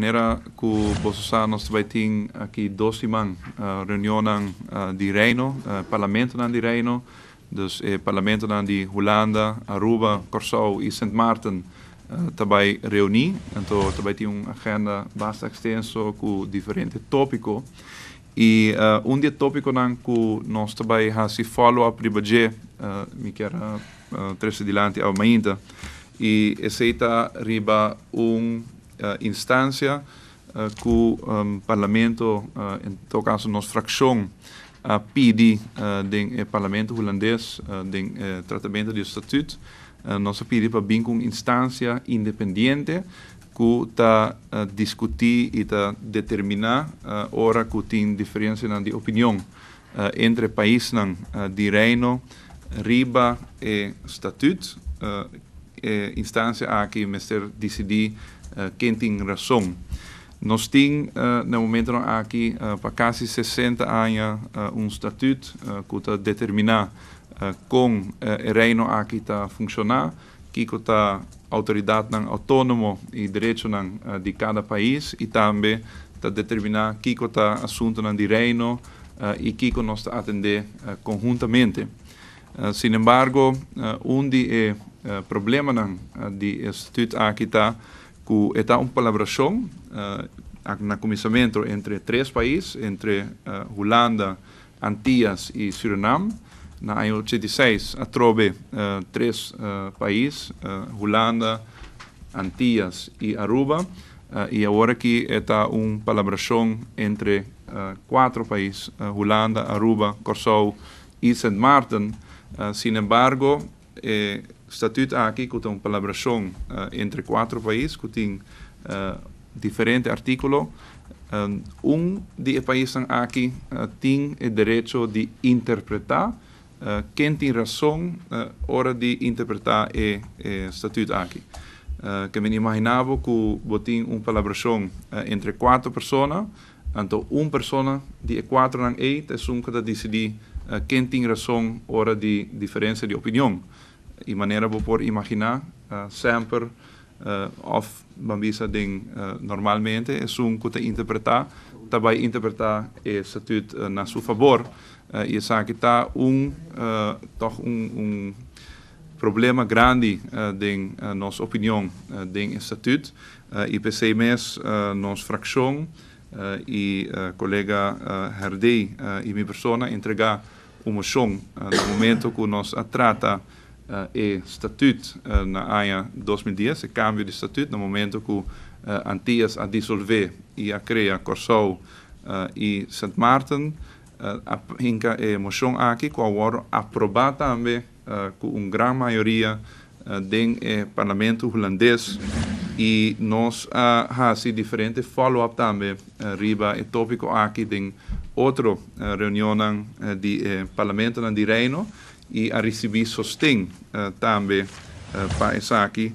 Nera ku bososa nós vai ter aqui dois timang uh, reunião uh, de Reino, uh, parlamento nan de Reino, dus eh, parlamento nan de Holanda, Aruba, Corsou e Sint Maarten uh, também reunir. Então também tem uma agenda bastante extenso com diferentes tópicos. E uh, um dia tópico nan que nós também ha se follow up ribaje, uh, me quer uh, três adiante ao mainta. E está riba um instância uh, que o um, Parlamento, em todo caso, nossa fração, pede uh, do Parlamento holandês, uh, tratamento do estatuto, nós pede para vir com instância independente que está uh, discutir e está determinar a uh, hora que tem diferença de opinião entre países uh, de Reino, Riba e Estatuto, uh, e instância a que minister decidir uh, quem tem razão. Nós temos, uh, no momento aqui, uh, para quase 60 anos, uh, um estatuto uh, que está determinar uh, o reino aqui está funcionar, que está autoridade autônoma e direito de cada país e também está determinar que está assunto de reino e que nós atender conjuntamente. Uh, sin embargo, uh, um de uh, problema uh, de estatuto aqui está que está uma colaboração na começamento entre três países, entre Holanda, Antillas e Suriname. Na ano 86, a trobe uh, três países, Holanda, Antillas e Aruba. Uh, e agora aqui está uma colaboração entre uh, quatro países, uh, Holanda, Aruba, Corsou e Sint Maarten. Uh, sin embargo, eh, estatuto aqui que tem uma colaboração uh, entre quatro países, que tem uh, diferentes artículos. Um, um de países aqui uh, tem o direito de interpretar uh, quem tem razão uh, hora de interpretar o, o estatuto aqui. Uh, que me imaginava que botin uma colaboração uh, entre quatro pessoas, então uma pessoa de quatro não é, é um que decidir uh, quem tem razão hora de diferença de opinião e maneira por imaginar uh, sempre uh, of bambisa ding normalmente é um que interpretar também interpretar o estatuto uh, na seu favor. E essa que está um toch um, problema grande uh, em uh, nossa uh, em estatuto uh, e pensei mes uh, nossa fração uh, e uh, colega uh, Herdei uh, persona uma moção uh, no momento que nós a trata uh, e statuut uh, na AIA 2010, o cambio de estatuto, no momento que Antillas a dissolver e a criar Corsou uh, e St. Maarten, uh, a hinca e aqui, que agora aprovar também uh, com uma grande maioria do parlamento holandês e nós uh, fazemos diferente follow-up também riba e tópico aqui em outra uh, reunião uh, de uh, parlamento de Reino e a receber sostém uh, também uh, para isso aqui